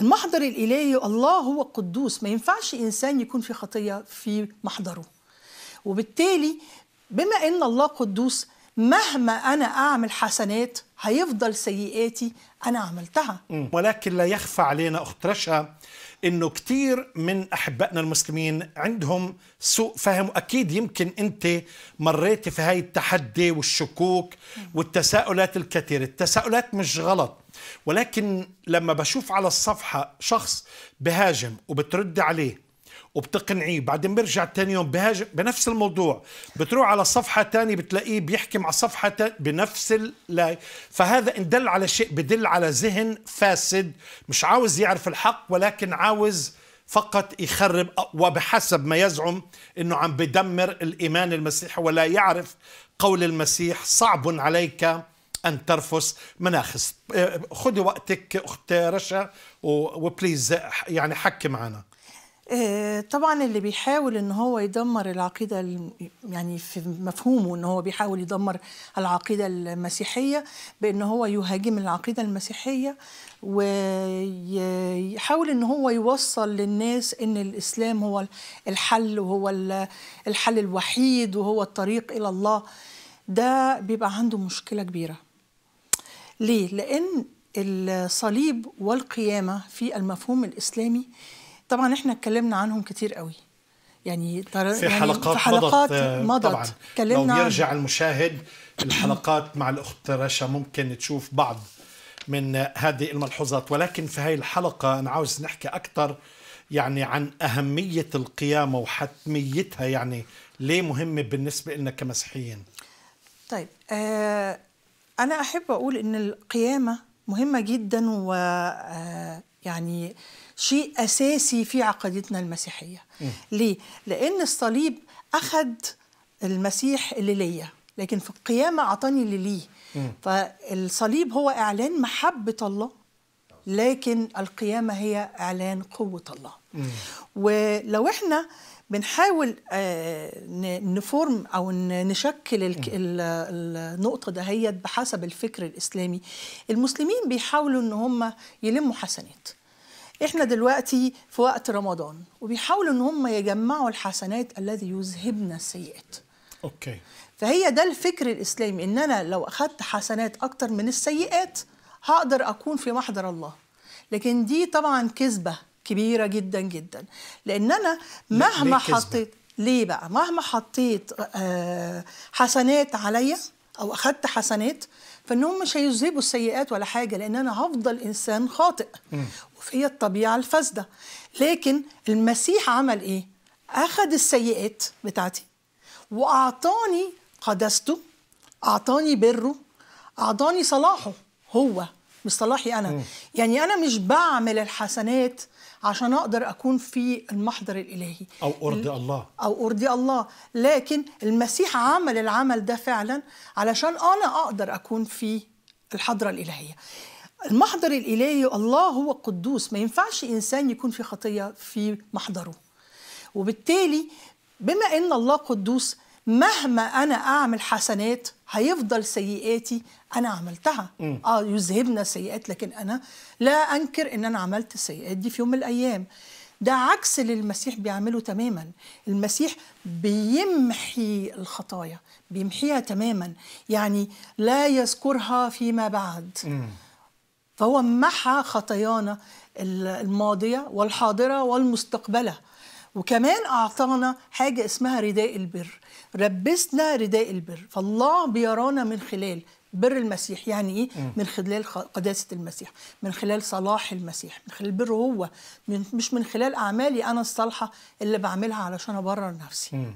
المحضر الإلهي الله هو قدوس ما ينفعش إنسان يكون في خطية في محضره. وبالتالي بما إن الله قدوس مهما أنا أعمل حسنات هيفضل سيئاتي أنا عملتها. ولكن لا يخفى علينا أخت رشا إنه كثير من أحبائنا المسلمين عندهم سوء فهم. واكيد يمكن أنت مريتي في هاي التحدي والشكوك والتساؤلات الكثيرة. التساؤلات مش غلط. ولكن لما بشوف على الصفحة شخص بهاجم وبترد عليه وبتقنعيه بعدين بيرجع تاني يوم بهاجم بنفس الموضوع بتروح على صفحة تانية بتلاقيه بيحكي مع صفحة تانية بنفس اللاي فهذا إن دل على شيء بدل على ذهن فاسد مش عاوز يعرف الحق ولكن عاوز فقط يخرب وبحسب ما يزعم إنه عم بدمر الإيمان المسيحي ولا يعرف قول المسيح صعب عليك أن ترفس مناخس. خذي وقتك اخت رشا وبليز يعني حكي معنا. آه، طبعا اللي بيحاول إن هو يدمر العقيدة يعني في مفهومه إن هو بيحاول يدمر العقيدة المسيحية بإن هو يهاجم العقيدة المسيحية ويحاول إن هو يوصل للناس إن الإسلام هو الحل وهو ال- الحل الوحيد وهو الطريق إلى الله. ده بيبقى عنده مشكلة كبيرة. ليه؟ لأن الصليب والقيامة في المفهوم الإسلامي طبعا إحنا اتكلمنا عنهم كتير قوي. يعني في يعني حلقات, في حلقات مضت, مضت. طبعا. لو عن يرجع المشاهد الحلقات مع الأخت رشا ممكن تشوف بعض من هذه الملحوظات. ولكن في هاي الحلقة أنا عاوز نحكي أكثر يعني عن أهمية القيامة وحتميتها يعني ليه مهمة بالنسبة لنا كمسيحيين. طيب آه أنا أحب أقول إن القيامة مهمة جدا و آه يعني شيء أساسي في عقيدتنا المسيحية. ليه؟ لأن الصليب أخذ المسيح اللي ليا لكن في القيامة أعطاني اللي ليه. فالصليب هو إعلان محبة الله لكن القيامة هي إعلان قوة الله. ولو إحنا بنحاول آه، نفورم ن- نشكل الك- ال- النقطة دهيت بحسب الفكر الإسلامي. المسلمين بيحاولوا إن هم يلموا حسنات. إحنا دلوقتي في وقت رمضان وبيحاولوا إن هم يجمعوا الحسنات الذي يذهبنا السيئات. أوكي. فهي ده الفكر الإسلامي إن أنا لو أخدت حسنات أكتر من السيئات هقدر أكون في محضر الله. لكن دي طبعا كذبة. كبيرة جدا جدا. لأن أنا مهما؟ حطيت ليه بقى؟ مهما حطيت آه، حسنات عليا أو أخدت حسنات فإنهم مش هيذهبوا السيئات ولا حاجة لأن أنا هفضل إنسان خاطئ. وفي الطبيعة الفاسدة. لكن المسيح عمل إيه؟ أخذ السيئات بتاعتي وأعطاني قدسته أعطاني بره أعطاني صلاحه هو. مش صلاحي أنا يعني أنا مش بعمل الحسنات عشان أقدر أكون في المحضر الإلهي. أو أرضي الله. أو أرضي الله. لكن المسيح عمل العمل ده فعلا علشان أنا أقدر أكون في الحضرة الإلهية. المحضر الإلهي الله هو قدوس ما ينفعش إنسان يكون في خطية في محضره. وبالتالي بما إن الله قدوس مهما أنا أعمل حسنات هيفضل سيئاتي أنا عملتها. آه يذهبنا السيئات لكن أنا لا أنكر إن أنا عملت السيئات دي في يوم من الأيام. ده عكس اللي المسيح بيعمله تماما. المسيح بيمحي الخطايا بيمحيها تماما. يعني لا يذكرها فيما بعد. فهو محى خطايانا الماضية والحاضرة والمستقبلة. وكمان أعطانا حاجة اسمها رداء البر. لبسنا رداء البر. فالله بيرانا من خلال بر المسيح. يعني إيه؟ من خلال قداسة المسيح. من خلال صلاح المسيح. من خلال بره هو. من مش من خلال أعمالي أنا الصالحة اللي بعملها علشان أبرر نفسي.